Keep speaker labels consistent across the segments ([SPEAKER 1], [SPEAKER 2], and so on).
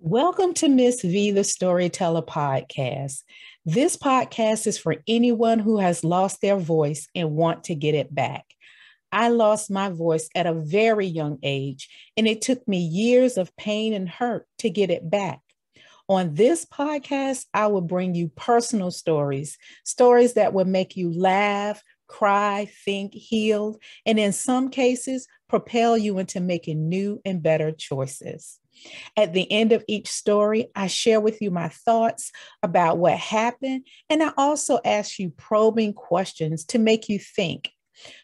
[SPEAKER 1] Welcome to Miss V, the Storyteller podcast. This podcast is for anyone who has lost their voice and want to get it back. I lost my voice at a very young age, and it took me years of pain and hurt to get it back. On this podcast, I will bring you personal stories, stories that will make you laugh, cry, think, heal, and in some cases, propel you into making new and better choices. At the end of each story, I share with you my thoughts about what happened, and I also ask you probing questions to make you think.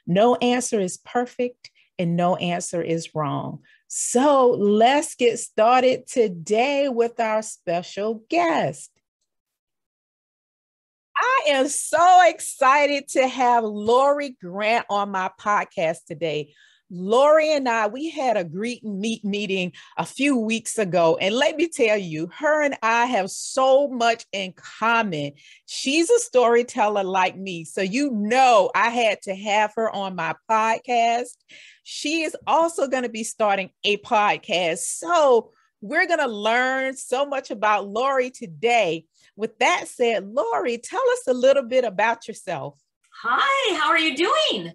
[SPEAKER 1] No answer is perfect, and no answer is wrong. So let's get started today with our special guest. I am so excited to have Lorrie Grant on my podcast today. Lorrie and I, we had a greet and meet meeting a few weeks ago. And let me tell you, her and I have so much in common. She's a storyteller like me. So, you know, I had to have her on my podcast. She is also going to be starting a podcast. So, we're going to learn so much about Lorrie today. With that said, Lorrie, tell us a little bit about yourself.
[SPEAKER 2] Hi, how are you doing?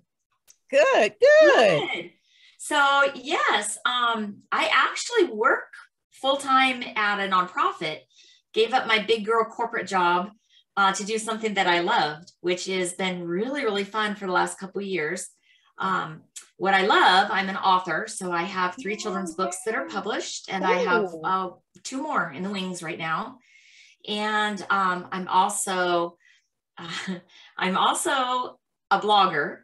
[SPEAKER 1] Good, good. good.
[SPEAKER 2] So yes, um, I actually work full time at a nonprofit. Gave up my big girl corporate job uh, to do something that I loved, which has been really, really fun for the last couple of years. Um, what I love, I'm an author, so I have three children's books that are published, and I have uh, two more in the wings right now. And um, I'm also, uh, I'm also a blogger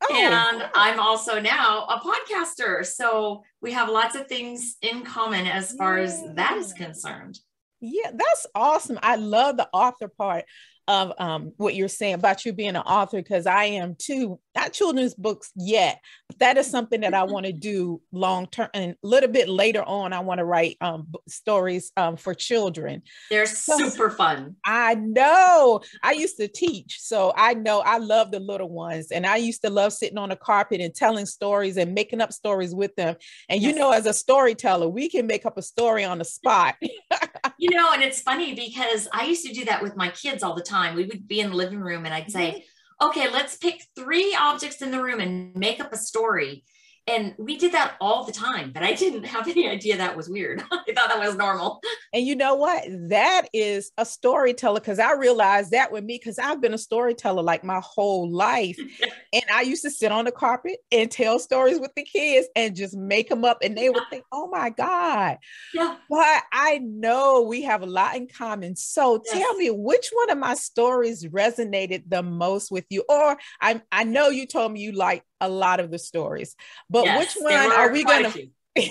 [SPEAKER 2] Oh. And I'm also now a podcaster. So we have lots of things in common as far yeah. as that is concerned.
[SPEAKER 1] Yeah, that's awesome. I love the author part of um, what you're saying about you being an author because I am too. Not children's books yet, but that is something that I want to do long term and a little bit later on. I want to write um, stories um, for children.
[SPEAKER 2] They're so, super fun.
[SPEAKER 1] I know. I used to teach, so I know I love the little ones, and I used to love sitting on the carpet and telling stories and making up stories with them. And yes. you know, as a storyteller, we can make up a story on the spot.
[SPEAKER 2] you know, and it's funny because I used to do that with my kids all the time. We would be in the living room and I'd say, mm-hmm. okay, let's pick three objects in the room and make up a story. And we did that all the time, but I didn't have any idea that was weird. I thought that was normal.
[SPEAKER 1] And you know what? That is a storyteller because I realized that with me because I've been a storyteller like my whole life. and I used to sit on the carpet and tell stories with the kids and just make them up. And they would think, oh my God. Yeah. But I know we have a lot in common. So yes. tell me, which one of my stories resonated the most with you? Or I, I know you told me you like a lot of the stories. But yes, which one are we going to?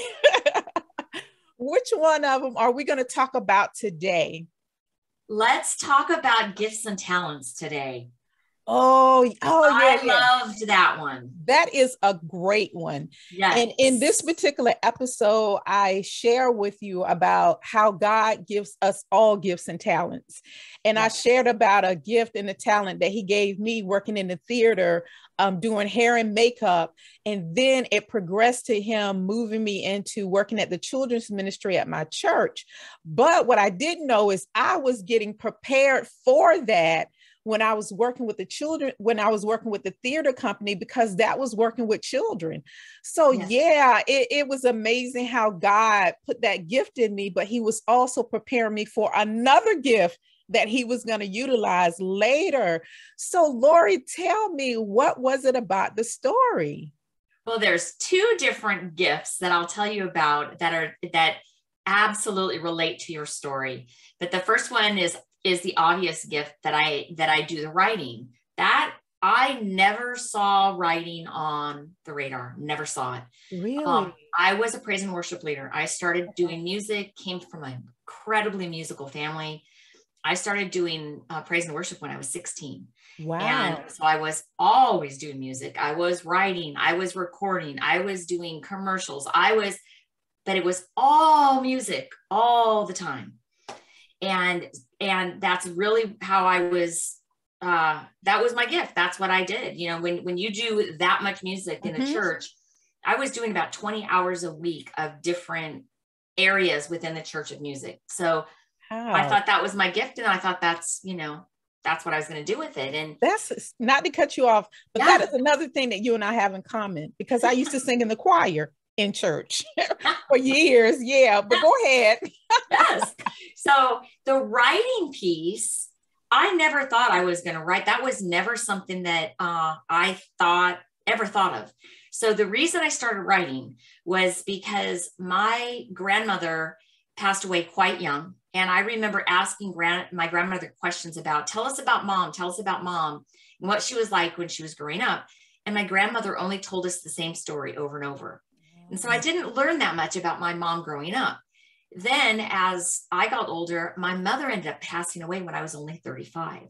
[SPEAKER 1] which one of them are we going to talk about today?
[SPEAKER 2] Let's talk about gifts and talents today.
[SPEAKER 1] Oh, oh yeah,
[SPEAKER 2] I yeah. loved that one.
[SPEAKER 1] That is a great one. Yes. And in this particular episode, I share with you about how God gives us all gifts and talents. And yes. I shared about a gift and a talent that He gave me working in the theater, um, doing hair and makeup. And then it progressed to Him moving me into working at the children's ministry at my church. But what I didn't know is I was getting prepared for that when I was working with the children, when I was working with the theater company, because that was working with children. So, yes. yeah, it, it was amazing how God put that gift in me, but He was also preparing me for another gift that he was going to utilize later. So, Lorrie, tell me, what was it about the story?
[SPEAKER 2] Well, there's two different gifts that I'll tell you about that are that absolutely relate to your story. But the first one is is the obvious gift that I that I do the writing. That I never saw writing on the radar. Never saw it.
[SPEAKER 1] Really? Um,
[SPEAKER 2] I was a praise and worship leader. I started doing music. Came from an incredibly musical family. I started doing uh, praise and worship when I was 16.
[SPEAKER 1] Wow.
[SPEAKER 2] And so I was always doing music. I was writing, I was recording, I was doing commercials. I was, but it was all music all the time and and that's really how i was uh that was my gift that's what i did you know when when you do that much music in mm-hmm. a church i was doing about 20 hours a week of different areas within the Church of Music. So wow. I thought that was my gift, and I thought that's you know that's what I was going to do with it. And
[SPEAKER 1] that's not to cut you off, but yeah. that is another thing that you and I have in common because I used to sing in the choir in church for years. Yeah, but go ahead.
[SPEAKER 2] yes. So the writing piece, I never thought I was going to write. That was never something that uh, I thought ever thought of. So the reason I started writing was because my grandmother passed away quite young. And I remember asking grand, my grandmother questions about, tell us about mom, tell us about mom, and what she was like when she was growing up. And my grandmother only told us the same story over and over. And so I didn't learn that much about my mom growing up. Then, as I got older, my mother ended up passing away when I was only 35.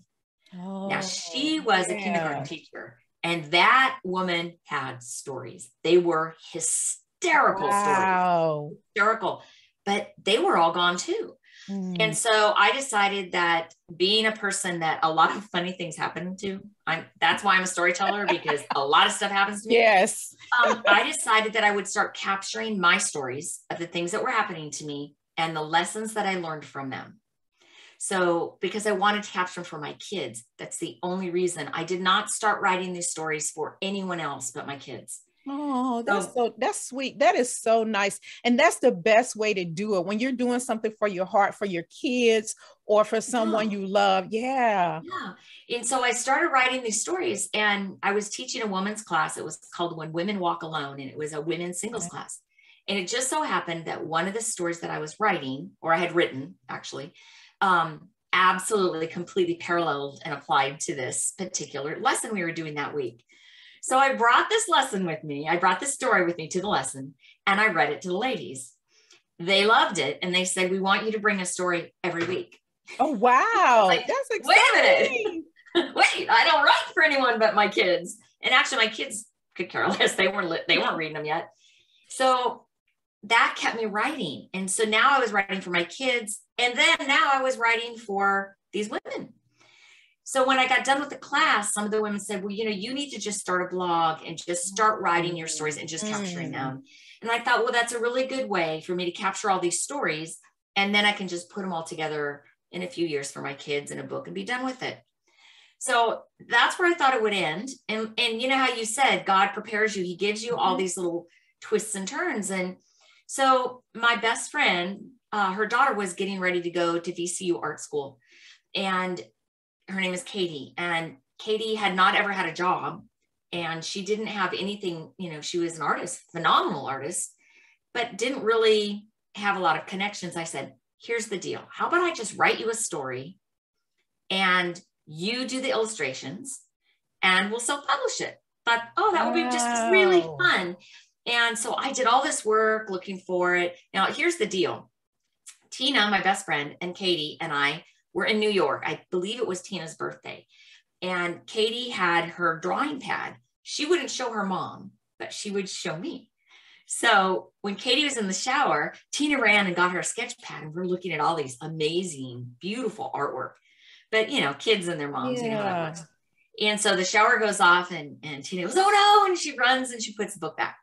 [SPEAKER 2] Oh, now, she was yeah. a kindergarten teacher, and that woman had stories. They were hysterical wow. stories. Hysterical, but they were all gone too. Mm. And so I decided that being a person that a lot of funny things happen to, I'm that's why I'm a storyteller because a lot of stuff happens to me.
[SPEAKER 1] Yes.
[SPEAKER 2] um, I decided that I would start capturing my stories of the things that were happening to me and the lessons that I learned from them. So, because I wanted to capture them for my kids, that's the only reason I did not start writing these stories for anyone else but my kids.
[SPEAKER 1] Oh, that's so, so that's sweet. That is so nice. And that's the best way to do it when you're doing something for your heart, for your kids, or for someone yeah. you love. Yeah.
[SPEAKER 2] Yeah. And so I started writing these stories and I was teaching a women's class. It was called When Women Walk Alone, and it was a women's singles okay. class. And it just so happened that one of the stories that I was writing, or I had written actually, um, absolutely completely paralleled and applied to this particular lesson we were doing that week. So I brought this lesson with me. I brought this story with me to the lesson and I read it to the ladies. They loved it and they said, We want you to bring a story every week.
[SPEAKER 1] Oh, wow. like, That's
[SPEAKER 2] exciting. Wait a minute. Wait, I don't write for anyone but my kids. And actually, my kids could care less. They weren't, they weren't reading them yet. So that kept me writing. And so now I was writing for my kids. And then now I was writing for these women. So when I got done with the class, some of the women said, well, you know, you need to just start a blog and just start writing your stories and just mm. capturing them. And I thought, well, that's a really good way for me to capture all these stories. And then I can just put them all together in a few years for my kids in a book and be done with it. So that's where I thought it would end. And, and you know how you said God prepares you, He gives you all mm-hmm. these little twists and turns. And so my best friend, uh, her daughter was getting ready to go to VCU art school. And her name is Katie, and Katie had not ever had a job and she didn't have anything, you know, she was an artist, phenomenal artist, but didn't really have a lot of connections. I said, here's the deal. How about I just write you a story and you do the illustrations and we'll self-publish it. But oh, that would be just really fun. And so I did all this work looking for it. Now, here's the deal. Tina, my best friend, and Katie and I we're in New York. I believe it was Tina's birthday. And Katie had her drawing pad. She wouldn't show her mom, but she would show me. So when Katie was in the shower, Tina ran and got her sketch pad, and we're looking at all these amazing, beautiful artwork. But you know, kids and their moms, yeah. you know how that works. And so the shower goes off, and, and Tina goes, Oh no, and she runs and she puts the book back.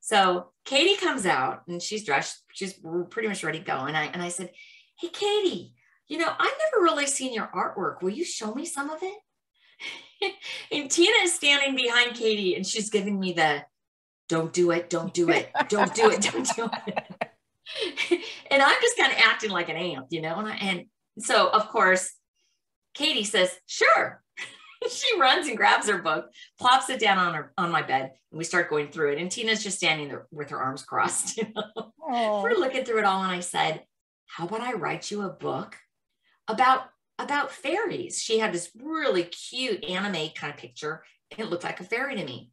[SPEAKER 2] So Katie comes out and she's dressed, she's pretty much ready to go. And I and I said, Hey Katie, you know, I've never really seen your artwork. Will you show me some of it? and Tina is standing behind Katie and she's giving me the don't do it, don't do it, don't do it, don't do it. and I'm just kind of acting like an ant, you know? And, I, and so, of course, Katie says, sure. she runs and grabs her book, plops it down on her on my bed, and we start going through it. And Tina's just standing there with her arms crossed. You know? We're looking through it all, and I said, "How about I write you a book about about fairies. She had this really cute anime kind of picture. It looked like a fairy to me.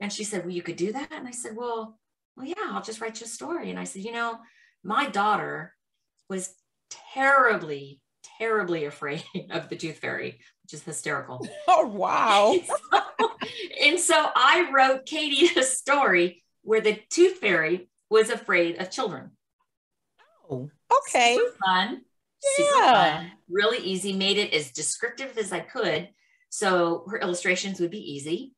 [SPEAKER 2] And she said, Well, you could do that. And I said, Well, well, yeah, I'll just write you a story. And I said, you know, my daughter was terribly, terribly afraid of the tooth fairy, which is hysterical.
[SPEAKER 1] Oh, wow.
[SPEAKER 2] and so I wrote Katie a story where the tooth fairy was afraid of children.
[SPEAKER 1] Oh, okay.
[SPEAKER 2] Super fun super fun, really easy, made it as descriptive as I could. So her illustrations would be easy.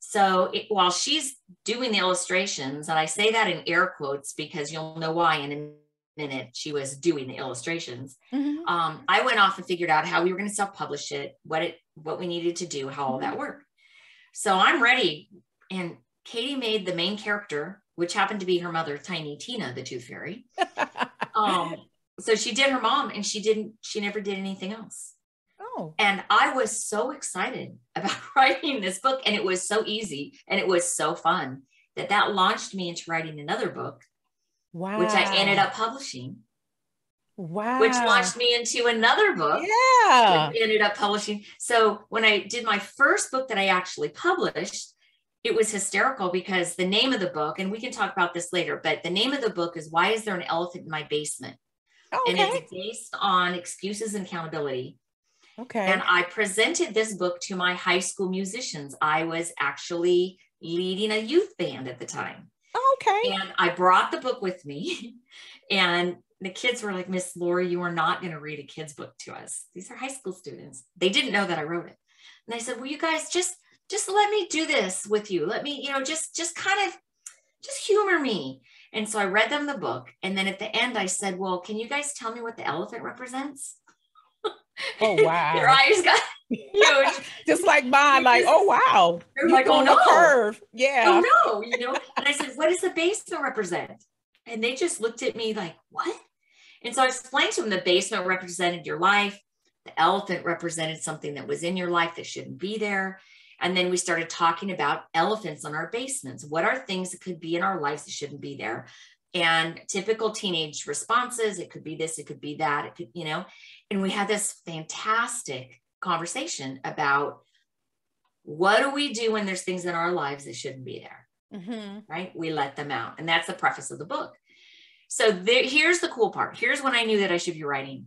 [SPEAKER 2] So it, while she's doing the illustrations, and I say that in air quotes because you'll know why in a minute she was doing the illustrations. Mm-hmm. Um, I went off and figured out how we were going to self-publish it, what it what we needed to do, how all that mm-hmm. worked. So I'm ready. And Katie made the main character, which happened to be her mother, Tiny Tina, the Tooth Fairy. um, so she did her mom, and she didn't. She never did anything else. Oh. And I was so excited about writing this book, and it was so easy, and it was so fun that that launched me into writing another book Wow. Which I ended up publishing. Wow. Which launched me into another book.
[SPEAKER 1] Yeah.
[SPEAKER 2] ended up publishing. So when I did my first book that I actually published, it was hysterical because the name of the book, and we can talk about this later, but the name of the book is Why is There an Elephant in My Basement? Okay. And it's based on excuses and accountability. Okay. And I presented this book to my high school musicians. I was actually leading a youth band at the time.
[SPEAKER 1] Oh, okay.
[SPEAKER 2] And I brought the book with me. And the kids were like, Miss Lorrie, you are not going to read a kid's book to us. These are high school students. They didn't know that I wrote it. And I said, Well, you guys just just let me do this with you. Let me, you know, just just kind of just humor me. And so I read them the book. And then at the end, I said, Well, can you guys tell me what the elephant represents?
[SPEAKER 1] Oh wow.
[SPEAKER 2] Their eyes got huge.
[SPEAKER 1] Just like mine, like, oh wow.
[SPEAKER 2] They're like, oh no.
[SPEAKER 1] Curve. Yeah.
[SPEAKER 2] Oh no, you know. And I said, what does the basement represent? And they just looked at me like, what? And so I explained to them the basement represented your life. The elephant represented something that was in your life that shouldn't be there. And then we started talking about elephants in our basements. What are things that could be in our lives that shouldn't be there? And typical teenage responses, it could be this, it could be that, it could, you know. And we had this fantastic conversation about what do we do when there's things in our lives that shouldn't be there mm-hmm. right we let them out and that's the preface of the book so there, here's the cool part here's when i knew that i should be writing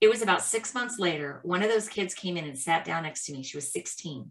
[SPEAKER 2] it was about six months later one of those kids came in and sat down next to me she was 16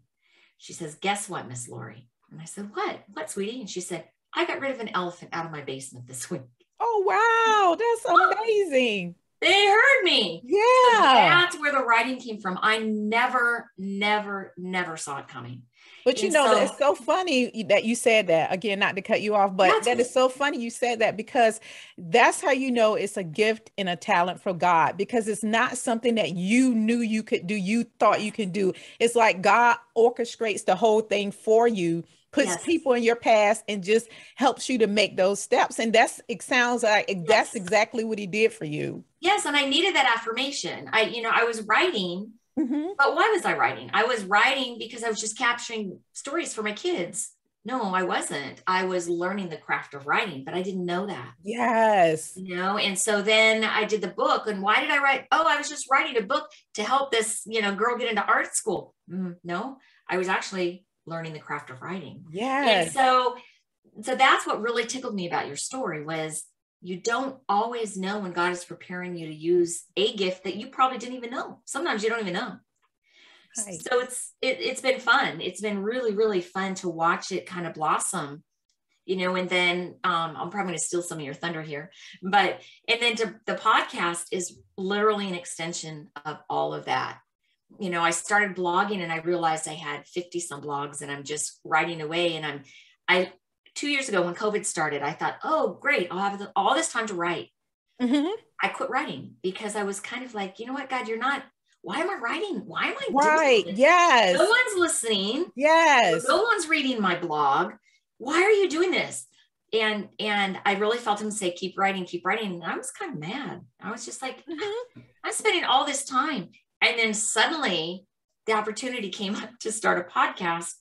[SPEAKER 2] she says guess what miss lorrie and i said what what sweetie and she said i got rid of an elephant out of my basement this week
[SPEAKER 1] oh wow that's amazing
[SPEAKER 2] they heard me.
[SPEAKER 1] Yeah. So
[SPEAKER 2] that's where the writing came from. I never, never, never saw it coming.
[SPEAKER 1] But you and know, so, it's so funny that you said that again, not to cut you off, but that is so funny you said that because that's how you know it's a gift and a talent from God because it's not something that you knew you could do, you thought you could do. It's like God orchestrates the whole thing for you puts yes. people in your past and just helps you to make those steps and that's it sounds like yes. that's exactly what he did for you
[SPEAKER 2] yes and i needed that affirmation i you know i was writing mm-hmm. but why was i writing? I was writing because i was just capturing stories for my kids. No i wasn't. I was learning the craft of writing but i didn't know that.
[SPEAKER 1] Yes.
[SPEAKER 2] You know and so then i did the book and why did i write? Oh i was just writing a book to help this you know girl get into art school. Mm, no i was actually learning the craft of writing.
[SPEAKER 1] Yeah.
[SPEAKER 2] And so so that's what really tickled me about your story was you don't always know when God is preparing you to use a gift that you probably didn't even know. Sometimes you don't even know. So it's it, it's been fun. It's been really really fun to watch it kind of blossom, you know. And then um, I'm probably going to steal some of your thunder here, but and then to, the podcast is literally an extension of all of that you know, I started blogging and I realized I had 50 some blogs and I'm just writing away. And I'm, I, two years ago when COVID started, I thought, oh, great, I'll have all this time to write. Mm-hmm. I quit writing because I was kind of like, you know what, God, you're not, why am I writing? Why am I
[SPEAKER 1] right? Yes.
[SPEAKER 2] No one's listening.
[SPEAKER 1] Yes.
[SPEAKER 2] No one's reading my blog. Why are you doing this? And and I really felt him say, keep writing, keep writing. And I was kind of mad. I was just like, mm-hmm. I'm spending all this time. And then suddenly the opportunity came up to start a podcast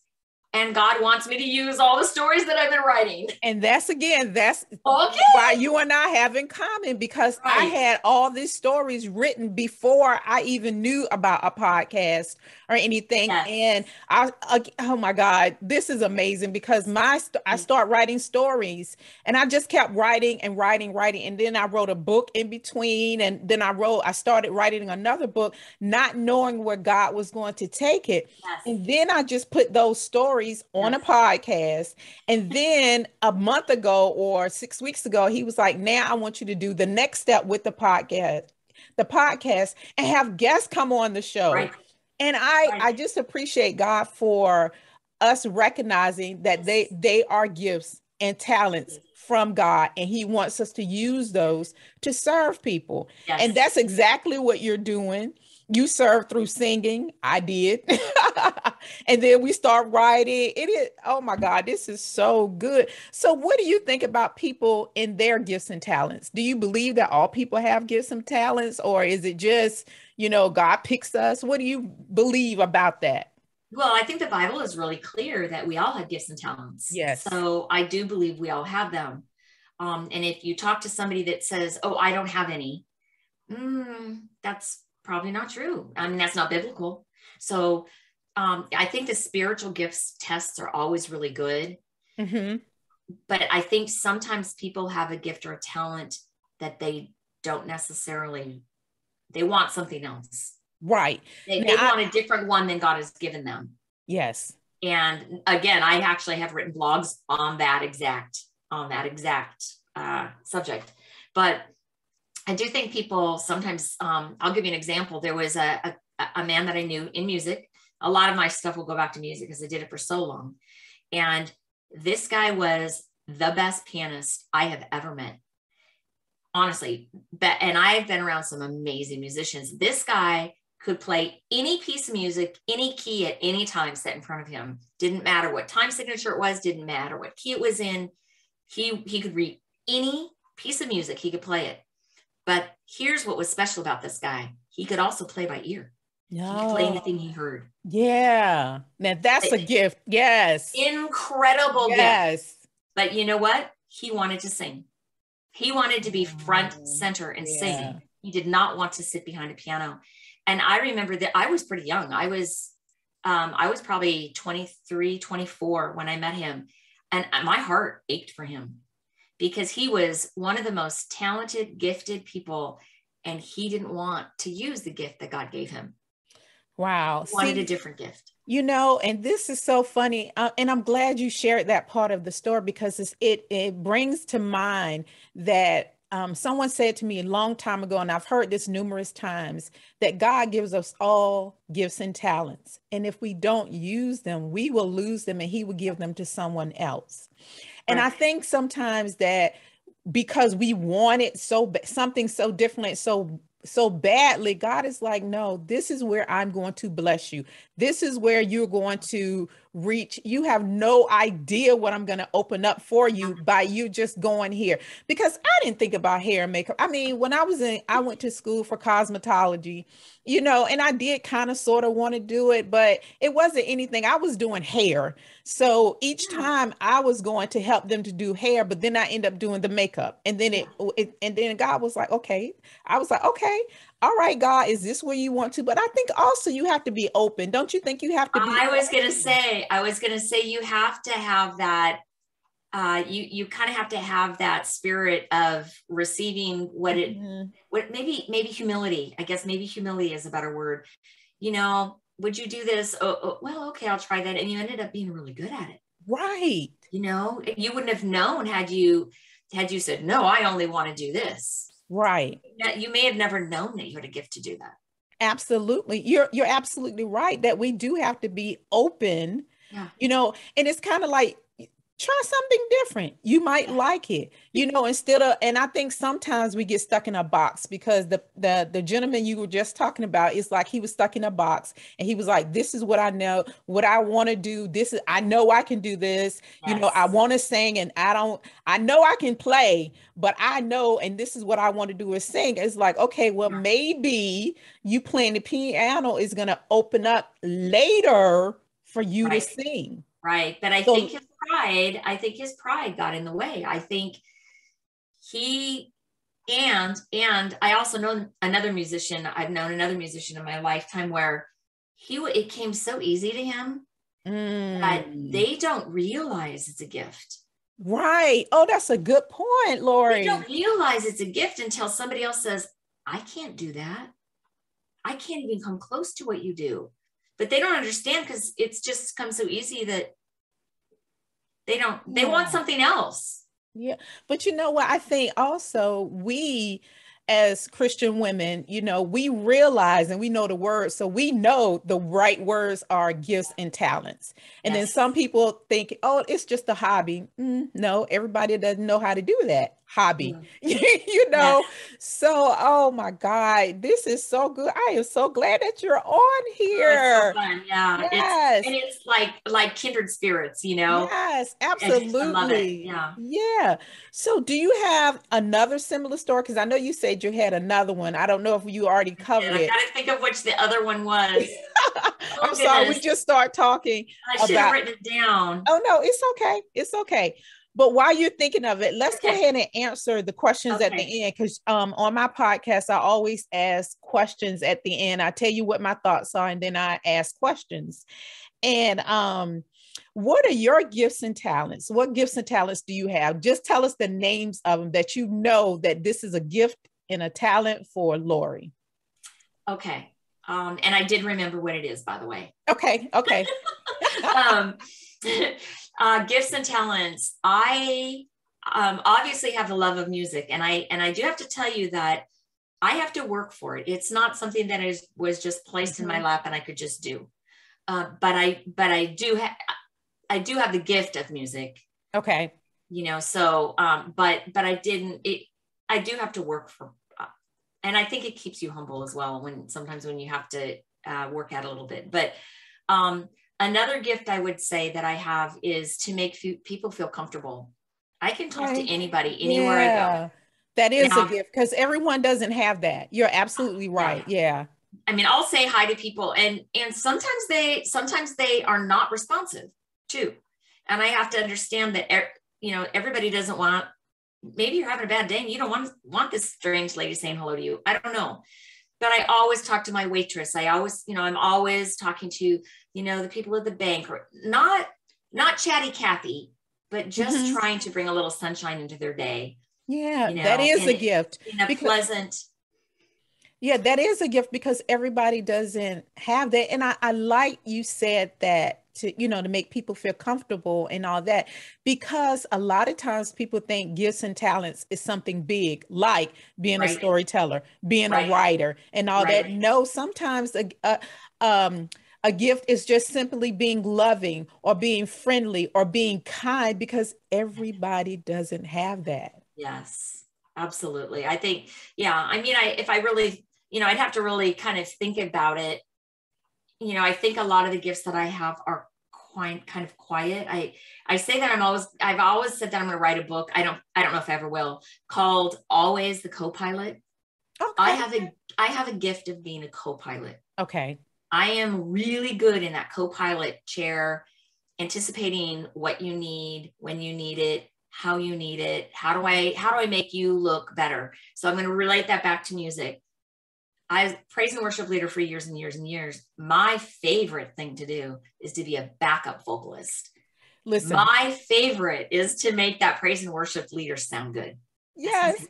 [SPEAKER 2] and God wants me to use all the stories that I've been writing.
[SPEAKER 1] And that's again, that's
[SPEAKER 2] okay.
[SPEAKER 1] why you and I have in common because right. I had all these stories written before I even knew about a podcast or anything. Yes. And I, oh my God, this is amazing because my I mm. start writing stories and I just kept writing and writing, writing, and then I wrote a book in between, and then I wrote, I started writing another book, not knowing where God was going to take it, yes. and then I just put those stories stories on a podcast. And then a month ago or six weeks ago, he was like, now I want you to do the next step with the podcast, the podcast, and have guests come on the show. Right. And I, right. I just appreciate God for us recognizing that they they are gifts and talents from God and he wants us to use those to serve people. Yes. And that's exactly what you're doing. You serve through singing. I did. and then we start writing. It is oh my God, this is so good. So what do you think about people in their gifts and talents? Do you believe that all people have gifts and talents or is it just, you know, God picks us? What do you believe about that?
[SPEAKER 2] Well, I think the Bible is really clear that we all have gifts and talents.
[SPEAKER 1] Yes.
[SPEAKER 2] So I do believe we all have them. Um, and if you talk to somebody that says, "Oh, I don't have any," mm, that's probably not true. I mean, that's not biblical. So um, I think the spiritual gifts tests are always really good. Mm-hmm. But I think sometimes people have a gift or a talent that they don't necessarily. They want something else.
[SPEAKER 1] Right.
[SPEAKER 2] They, now, they want I, a different one than God has given them.
[SPEAKER 1] Yes.
[SPEAKER 2] And again, I actually have written blogs on that exact on that exact uh, subject. But I do think people sometimes. Um, I'll give you an example. There was a, a a man that I knew in music. A lot of my stuff will go back to music because I did it for so long. And this guy was the best pianist I have ever met. Honestly, but and I've been around some amazing musicians. This guy could play any piece of music, any key at any time set in front of him. Didn't matter what time signature it was, didn't matter what key it was in. He he could read any piece of music, he could play it. But here's what was special about this guy. He could also play by ear. No. He could play anything he heard.
[SPEAKER 1] Yeah. Now that's a gift. Yes.
[SPEAKER 2] Incredible gift. yes. gift. But you know what? He wanted to sing. He wanted to be front oh, center and yeah. sing. He did not want to sit behind a piano. And I remember that I was pretty young. I was um, I was probably 23, 24 when I met him. And my heart ached for him because he was one of the most talented, gifted people. And he didn't want to use the gift that God gave him.
[SPEAKER 1] Wow.
[SPEAKER 2] He wanted See, a different gift.
[SPEAKER 1] You know, and this is so funny. Uh, and I'm glad you shared that part of the story because it, it brings to mind that um, someone said to me a long time ago, and I've heard this numerous times, that God gives us all gifts and talents. And if we don't use them, we will lose them and He will give them to someone else. And right. I think sometimes that because we want it so something so different, so so badly, God is like, no, this is where I'm going to bless you. This is where you're going to reach. You have no idea what I'm going to open up for you by you just going here. Because I didn't think about hair and makeup. I mean, when I was in, I went to school for cosmetology, you know, and I did kind of sort of want to do it, but it wasn't anything. I was doing hair. So each mm. time I was going to help them to do hair, but then I end up doing the makeup. And then it, it and then God was like, okay. I was like, okay, all right, God, is this where you want to? But I think also you have to be open. Don't you think you have to be?
[SPEAKER 2] I was going to say, I was going to say you have to have that. Uh, you you kind of have to have that spirit of receiving what it mm-hmm. what maybe maybe humility. I guess maybe humility is a better word. You know, would you do this? Oh, oh well, okay, I'll try that, and you ended up being really good at it.
[SPEAKER 1] Right.
[SPEAKER 2] You know, you wouldn't have known had you had you said no. I only want to do this
[SPEAKER 1] Right.
[SPEAKER 2] You may have never known that you had a gift to do that.
[SPEAKER 1] Absolutely. You're you're absolutely right that we do have to be open. Yeah. You know, and it's kind of like try something different. You might like it, you know, instead of, and I think sometimes we get stuck in a box because the, the, the gentleman you were just talking about is like, he was stuck in a box and he was like, this is what I know, what I want to do. This is, I know I can do this. Yes. You know, I want to sing and I don't, I know I can play, but I know, and this is what I want to do is sing. It's like, okay, well, maybe you playing the piano is going to open up later for you right. to sing.
[SPEAKER 2] Right. But I so, think pride, I think his pride got in the way. I think he and and I also know another musician. I've known another musician in my lifetime where he it came so easy to him mm. that they don't realize it's a gift.
[SPEAKER 1] Right. Oh, that's a good point, Lorrie.
[SPEAKER 2] They don't realize it's a gift until somebody else says, I can't do that. I can't even come close to what you do but they don't understand because it's just come so easy that they don't they yeah. want something else
[SPEAKER 1] yeah but you know what i think also we as Christian women, you know, we realize and we know the words, so we know the right words are gifts and talents. And yes. then some people think, oh, it's just a hobby. Mm, no, everybody doesn't know how to do that hobby, you know. Yes. So, oh my God, this is so good. I am so glad that you're on oh, here.
[SPEAKER 2] Oh, so yeah, yes. It's, and it's like like kindred spirits, you know.
[SPEAKER 1] Yes, absolutely. Yeah, yeah. So, do you have another similar story? Because I know you said you had another one. I don't know if you already covered yeah,
[SPEAKER 2] it. I gotta think of which the other one was.
[SPEAKER 1] oh, I'm goodness. sorry. We just start talking.
[SPEAKER 2] I should about... have written it down.
[SPEAKER 1] Oh no, it's okay. It's okay. But while you're thinking of it, let's okay. go ahead and answer the questions okay. at the end. Because um, on my podcast, I always ask questions at the end. I tell you what my thoughts are, and then I ask questions. And um, what are your gifts and talents? What gifts and talents do you have? Just tell us the names of them that you know that this is a gift and a talent for Lorrie.
[SPEAKER 2] Okay. Um, and I did remember what it is, by the way.
[SPEAKER 1] Okay. Okay.
[SPEAKER 2] um, uh, gifts and talents. I um, obviously have the love of music, and I and I do have to tell you that I have to work for it. It's not something that is was just placed mm-hmm. in my mm-hmm. lap and I could just do. Uh, but I but I do have I do have the gift of music.
[SPEAKER 1] Okay.
[SPEAKER 2] You know, so um, but but I didn't. It I do have to work for, uh, and I think it keeps you humble as well when sometimes when you have to uh, work out a little bit. But um, Another gift I would say that I have is to make people feel comfortable. I can talk to anybody anywhere yeah. I go.
[SPEAKER 1] That is now, a gift because everyone doesn't have that. You're absolutely right. Yeah. yeah.
[SPEAKER 2] I mean, I'll say hi to people and and sometimes they sometimes they are not responsive too. And I have to understand that you know, everybody doesn't want maybe you're having a bad day and you don't want want this strange lady saying hello to you. I don't know but I always talk to my waitress. I always, you know, I'm always talking to, you know, the people at the bank or not, not chatty Kathy, but just mm-hmm. trying to bring a little sunshine into their day.
[SPEAKER 1] Yeah, you know, that is a gift.
[SPEAKER 2] In a because, pleasant.
[SPEAKER 1] Yeah, that is a gift because everybody doesn't have that. And I, I like you said that to you know to make people feel comfortable and all that because a lot of times people think gifts and talents is something big like being right. a storyteller being right. a writer and all right. that no sometimes a, a um a gift is just simply being loving or being friendly or being kind because everybody doesn't have that
[SPEAKER 2] yes absolutely i think yeah i mean i if i really you know i'd have to really kind of think about it you know, I think a lot of the gifts that I have are quite kind of quiet. I I say that I'm always I've always said that I'm going to write a book. I don't I don't know if I ever will called Always the Co-pilot. Okay. I have a I have a gift of being a co-pilot.
[SPEAKER 1] Okay.
[SPEAKER 2] I am really good in that co-pilot chair, anticipating what you need, when you need it, how you need it. How do I how do I make you look better? So I'm going to relate that back to music. I praise and worship leader for years and years and years. My favorite thing to do is to be a backup vocalist. Listen, my favorite is to make that praise and worship leader sound good.
[SPEAKER 1] Yes.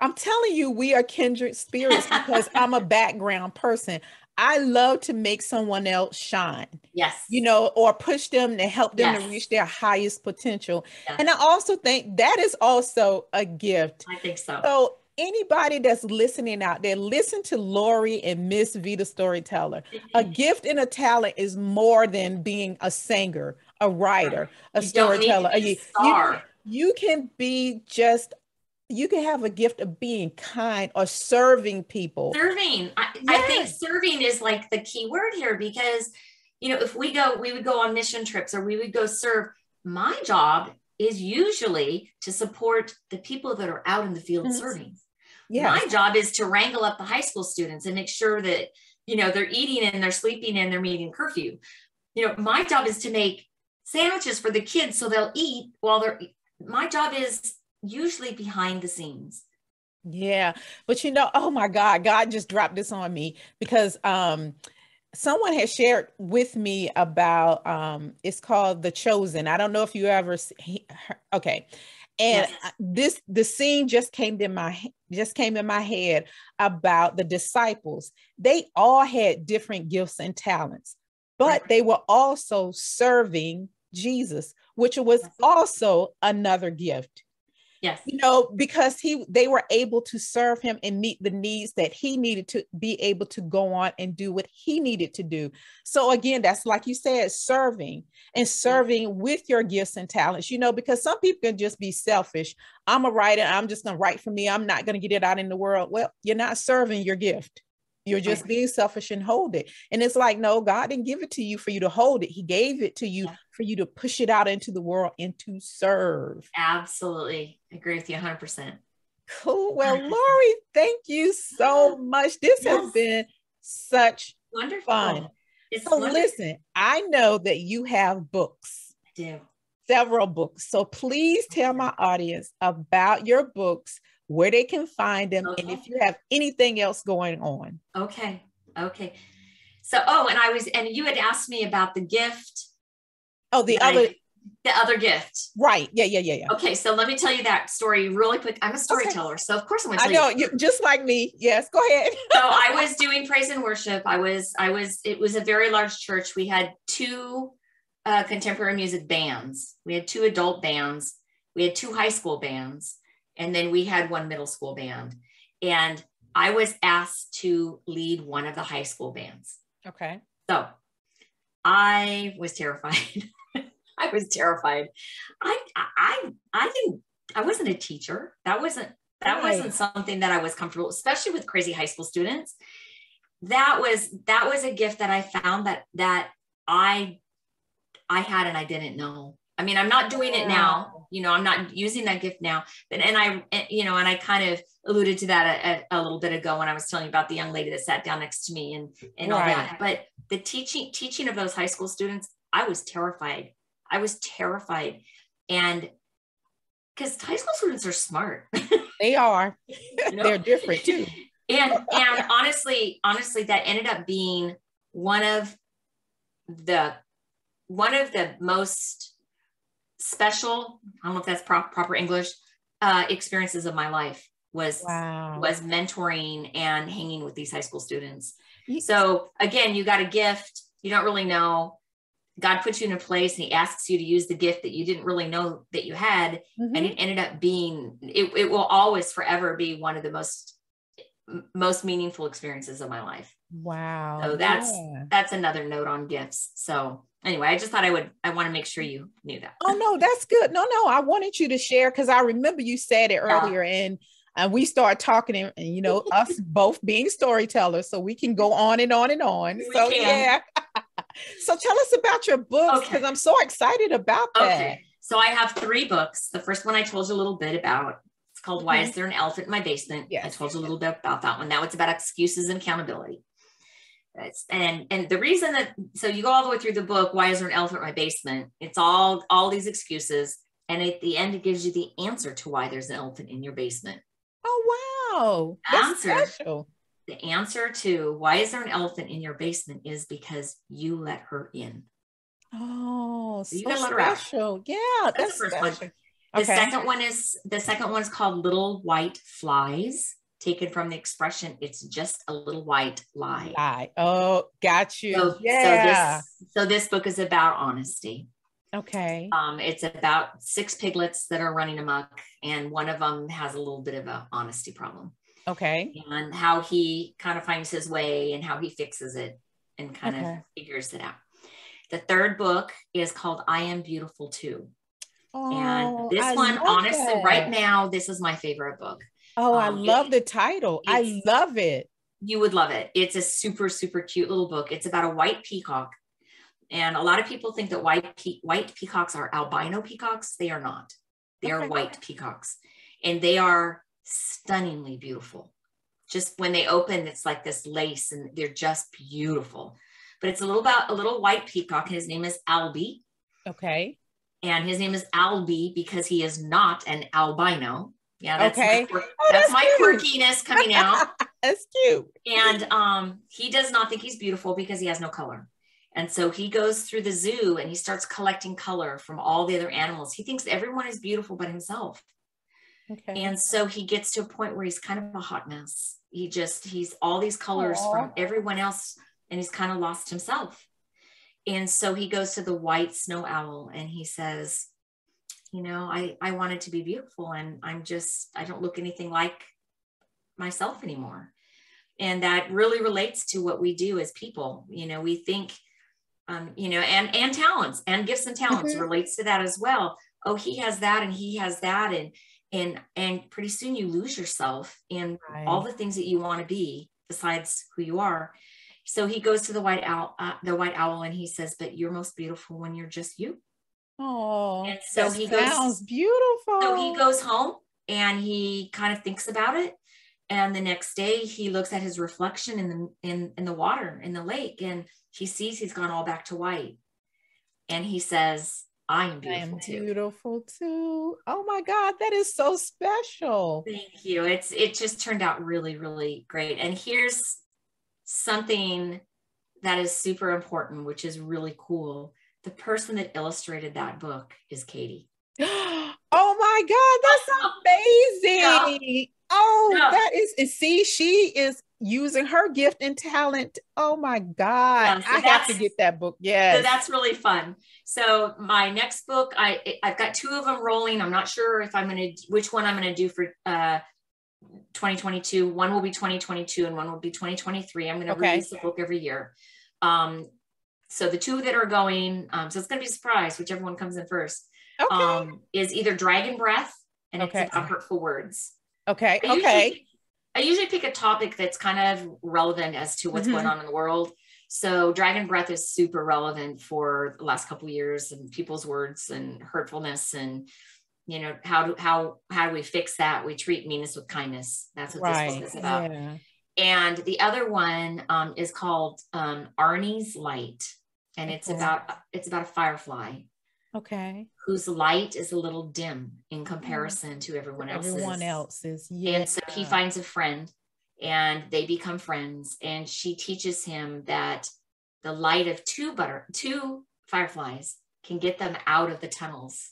[SPEAKER 1] I'm telling you, we are kindred spirits because I'm a background person. I love to make someone else shine.
[SPEAKER 2] Yes.
[SPEAKER 1] You know, or push them to help them yes. to reach their highest potential. Yes. And I also think that is also a gift.
[SPEAKER 2] I think so.
[SPEAKER 1] So anybody that's listening out there, listen to Lorrie and Miss V the Storyteller. A mm-hmm. gift and a talent is more than being a singer, a writer, a you storyteller. A, you, you, you can be just you can have a gift of being kind or serving people.
[SPEAKER 2] Serving. I, yes. I, think serving is like the key word here because, you know, if we go, we would go on mission trips or we would go serve. My job is usually to support the people that are out in the field mm-hmm. serving. Yes. My job is to wrangle up the high school students and make sure that, you know, they're eating and they're sleeping and they're meeting curfew. You know, my job is to make sandwiches for the kids so they'll eat while they're, my job is usually behind the scenes.
[SPEAKER 1] Yeah. But you know, oh my God, God just dropped this on me because, um, someone has shared with me about um it's called the chosen i don't know if you ever see, okay and yes. this the scene just came in my just came in my head about the disciples they all had different gifts and talents but right. they were also serving jesus which was also another gift
[SPEAKER 2] Yes.
[SPEAKER 1] You know, because he they were able to serve him and meet the needs that he needed to be able to go on and do what he needed to do. So again, that's like you said, serving and serving with your gifts and talents, you know, because some people can just be selfish. I'm a writer, I'm just gonna write for me, I'm not gonna get it out in the world. Well, you're not serving your gift. You're just being selfish and hold it. And it's like, no, God didn't give it to you for you to hold it. He gave it to you yeah. for you to push it out into the world and to serve.
[SPEAKER 2] Absolutely. I agree with you 100%.
[SPEAKER 1] Cool. Well, Lorrie, thank you so ah, much. This yes. has been such wonderful fun. It's so wonderful. listen, I know that you have books.
[SPEAKER 2] I do.
[SPEAKER 1] Several books. So please tell my audience about your books where they can find them, okay. and if you have anything else going on.
[SPEAKER 2] Okay. Okay. So, oh, and I was, and you had asked me about the gift.
[SPEAKER 1] Oh, the other. I,
[SPEAKER 2] the other gift.
[SPEAKER 1] Right. Yeah, yeah, yeah, yeah.
[SPEAKER 2] Okay, so let me tell you that story really quick. I'm a storyteller, okay. so of course I'm going to
[SPEAKER 1] tell I know, you. you. Just like me. Yes, go ahead.
[SPEAKER 2] so I was doing praise and worship. I was, I was, it was a very large church. We had two uh, contemporary music bands. We had two adult bands. We had two high school bands and then we had one middle school band. And I was asked to lead one of the high school bands.
[SPEAKER 1] Okay.
[SPEAKER 2] So I was terrified. I was terrified. I I I didn't I wasn't a teacher. That wasn't that right. wasn't something that I was comfortable, especially with crazy high school students. That was that was a gift that I found that that I I had and I didn't know. I mean, I'm not doing it now. You know, I'm not using that gift now. But and I, eh, you know, and I kind of alluded to that a, a, little bit ago when I was telling you about the young lady that sat down next to me and and right. all that. But the teaching teaching of those high school students, I was terrified. I was terrified, and because high school students are smart.
[SPEAKER 1] they are. you know? They're different too.
[SPEAKER 2] And and honestly, honestly, that ended up being one of the one of the most special i don't know if that's pro- proper english uh, experiences of my life was wow. was mentoring and hanging with these high school students so again you got a gift you don't really know god puts you in a place and he asks you to use the gift that you didn't really know that you had mm-hmm. and it ended up being it, it will always forever be one of the most most meaningful experiences of my life
[SPEAKER 1] wow
[SPEAKER 2] so that's yeah. that's another note on gifts so anyway, I just thought I would, I want to make sure you knew that.
[SPEAKER 1] Oh, no, that's good. No, no, I wanted you to share because I remember you said it earlier yeah. and and we start talking and, and you know us both being storytellers so we can go on and on and on we so can. yeah so tell us about your books because okay. i'm so excited about that okay
[SPEAKER 2] so i have three books the first one i told you a little bit about it's called why mm-hmm. is there an elephant in my basement yes. i told you a little bit about that one now it's about excuses and accountability and and the reason that so you go all the way through the book why is there an elephant in my basement it's all all these excuses and at the end it gives you the answer to why there's an elephant in your basement
[SPEAKER 1] oh wow That's answer special.
[SPEAKER 2] the answer to why is there an elephant in your basement is because you let her in
[SPEAKER 1] oh so you so let her special. out yeah that's, that's the first
[SPEAKER 2] special. one the okay. second one is the second one is called little white flies taken from the expression, it's just a little white lie.
[SPEAKER 1] Lie. Oh, got you. So, yeah.
[SPEAKER 2] So this, so this book is about honesty.
[SPEAKER 1] Okay.
[SPEAKER 2] Um, it's about six piglets that are running amok, and one of them has a little bit of an honesty problem.
[SPEAKER 1] Okay.
[SPEAKER 2] And how he kind of finds his way and how he fixes it and kind okay. of figures it out. The third book is called I Am Beautiful Too. Oh, and this I one, honestly, it. right now, this is my favorite book.
[SPEAKER 1] Oh, um, I love it, the title. I love it.
[SPEAKER 2] You would love it. It's a super, super cute little book. It's about a white peacock. And a lot of people think that white pe- white peacocks are albino peacocks. They are not. They okay. are white peacocks. And they are stunningly beautiful. Just when they open, it's like this lace and they're just beautiful. But it's a little about a little white peacock. His name is Albie.
[SPEAKER 1] Okay.
[SPEAKER 2] And his name is Albie because he is not an albino. Yeah, that's okay. My, oh, that's, that's my quirkiness coming out.
[SPEAKER 1] that's cute.
[SPEAKER 2] And um, he does not think he's beautiful because he has no color. And so he goes through the zoo and he starts collecting color from all the other animals. He thinks everyone is beautiful but himself. Okay. And so he gets to a point where he's kind of a hot mess. He just, he's all these colors Aww. from everyone else and he's kind of lost himself. And so he goes to the white snow owl and he says, you know i i wanted to be beautiful and i'm just i don't look anything like myself anymore. And that really relates to what we do as people. You know we think um, you know and and talents and gifts and talents mm-hmm. relates to that as well. Oh he has that and he has that. And and and pretty soon you lose yourself in right. all the things that you want to be besides who you are. So he goes to the white owl uh, the white owl and he says but you're most beautiful when you're just you
[SPEAKER 1] oh and so he sounds goes beautiful
[SPEAKER 2] so he goes home and he kind of thinks about it and the next day he looks at his reflection in the in in the water in the lake and he sees he's gone all back to white and he says I am beautiful I am too.
[SPEAKER 1] Beautiful too. Oh my God, that is so special.
[SPEAKER 2] Thank you. It's it just turned out really, really great. And here's something that is super important, which is really cool. The person that illustrated that book is Katie.
[SPEAKER 1] oh my God, that's amazing. Oh, no. that is see, she is using her gift and talent. Oh my God. Yeah, so I have to get that book. Yeah.
[SPEAKER 2] So that's really fun. So my next book, I I've got two of them rolling. I'm not sure if I'm gonna which one I'm gonna do for uh 2022. One will be 2022 and one will be 2023. I'm gonna okay. release the book every year. Um so the two that are going, um, so it's gonna be a surprise, whichever one comes in first. Okay. Um, is either Dragon Breath and okay. it's about hurtful words.
[SPEAKER 1] Okay. I okay.
[SPEAKER 2] Usually, I usually pick a topic that's kind of relevant as to what's mm-hmm. going on in the world. So Dragon Breath is super relevant for the last couple years and people's words and hurtfulness and you know how do how how do we fix that? We treat meanness with kindness. That's what right. this book is about. Yeah. And the other one um, is called um, Arnie's Light, and okay. it's about it's about a firefly
[SPEAKER 1] Okay.
[SPEAKER 2] Whose light is a little dim in mm-hmm. comparison to everyone else's.
[SPEAKER 1] Everyone else's. Yeah.
[SPEAKER 2] And so he finds a friend and they become friends. And she teaches him that the light of two butter, two fireflies can get them out of the tunnels.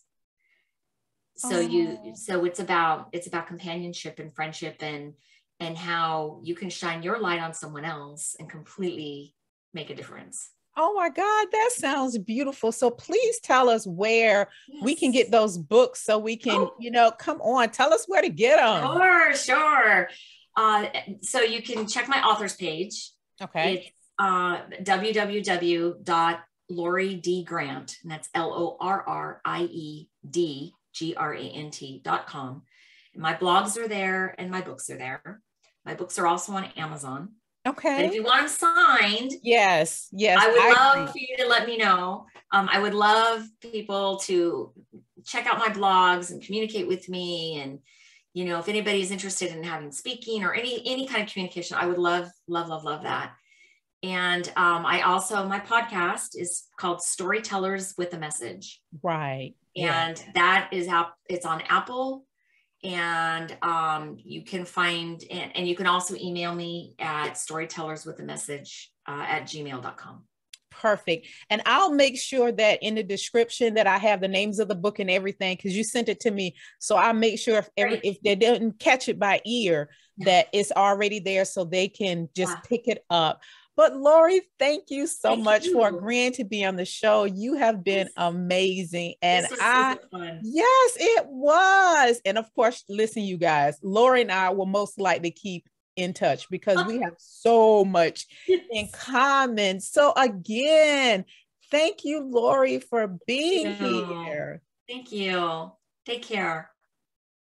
[SPEAKER 2] So oh. you so it's about it's about companionship and friendship and and how you can shine your light on someone else and completely make a difference.
[SPEAKER 1] Oh my God, that sounds beautiful. So please tell us where yes. we can get those books so we can, oh. you know, come on, tell us where to get them.
[SPEAKER 2] Sure, sure. Uh, so you can check my author's page.
[SPEAKER 1] Okay.
[SPEAKER 2] It's uh, www.lorriedgrant, and that's L O R R I E D G R A N T dot com. My blogs are there and my books are there. My books are also on Amazon.
[SPEAKER 1] Okay.
[SPEAKER 2] And if you want them signed,
[SPEAKER 1] yes, yes,
[SPEAKER 2] I would I love agree. for you to let me know. Um, I would love people to check out my blogs and communicate with me. And you know, if anybody's interested in having speaking or any any kind of communication, I would love, love, love, love that. And um, I also my podcast is called Storytellers with a Message.
[SPEAKER 1] Right.
[SPEAKER 2] And yeah. that is out. It's on Apple, and um, you can find and, and, you can also email me at storytellers with a message uh, at gmail.com
[SPEAKER 1] perfect. And i'll make sure that in the description that i have the names of the book and everything because you sent it to me. So i'll make sure if every, if they didn't catch it by ear that it's already there so they can just pick it up but Lorrie, thank you so thank much you. for agreeing to be on the show. You have been amazing. And I, yes, it was. And of course, listen, you guys, Lorrie and I will most likely keep in touch because we have so much in common. So again, thank you, Lorrie, for being here.
[SPEAKER 2] Thank you. Take care.